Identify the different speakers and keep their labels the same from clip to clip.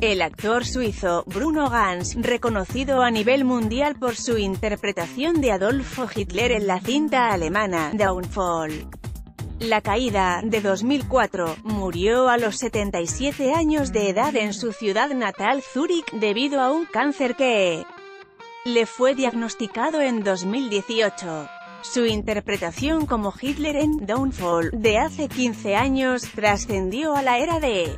Speaker 1: El actor suizo, Bruno Ganz, reconocido a nivel mundial por su interpretación de Adolfo Hitler en la cinta alemana, Downfall. La caída, de 2004, murió a los 77 años de edad en su ciudad natal Zúrich, debido a un cáncer que le fue diagnosticado en 2018. Su interpretación como Hitler en Downfall, de hace 15 años, trascendió a la era de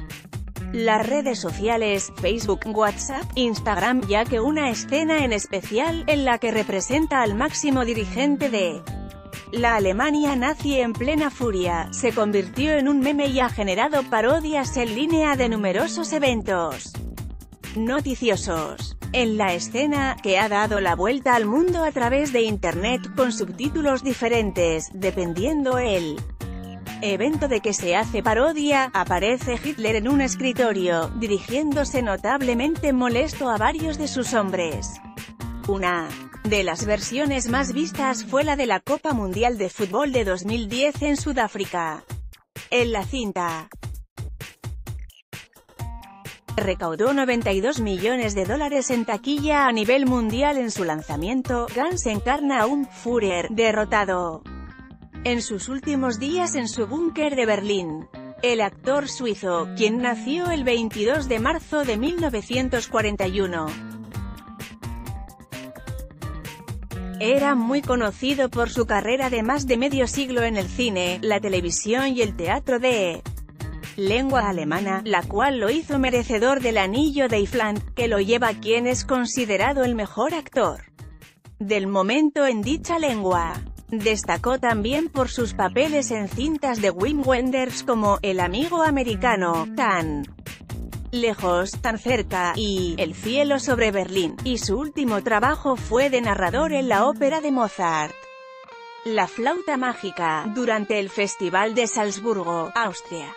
Speaker 1: las redes sociales, Facebook, WhatsApp, Instagram, ya que una escena en especial, en la que representa al máximo dirigente de la Alemania nazi en plena furia, se convirtió en un meme y ha generado parodias en línea de numerosos eventos noticiosos. En la escena, que ha dado la vuelta al mundo a través de Internet con subtítulos diferentes, dependiendo el evento de que se hace parodia, aparece Hitler en un escritorio, dirigiéndose notablemente molesto a varios de sus hombres. Una de las versiones más vistas fue la de la Copa Mundial de Fútbol de 2010 en Sudáfrica. En la cinta, recaudó 92 millones de dólares en taquilla a nivel mundial en su lanzamiento, Guns encarna a un Führer derrotado en sus últimos días en su búnker de Berlín. El actor suizo, quien nació el 22 de marzo de 1941, era muy conocido por su carrera de más de medio siglo en el cine, la televisión y el teatro de lengua alemana, la cual lo hizo merecedor del anillo de Ifland, que lo lleva a quien es considerado el mejor actor del momento en dicha lengua. Destacó también por sus papeles en cintas de Wim Wenders como El amigo americano, tan lejos, tan cerca, y El cielo sobre Berlín, y su último trabajo fue de narrador en la ópera de Mozart. La flauta mágica, durante el Festival de Salzburgo, Austria.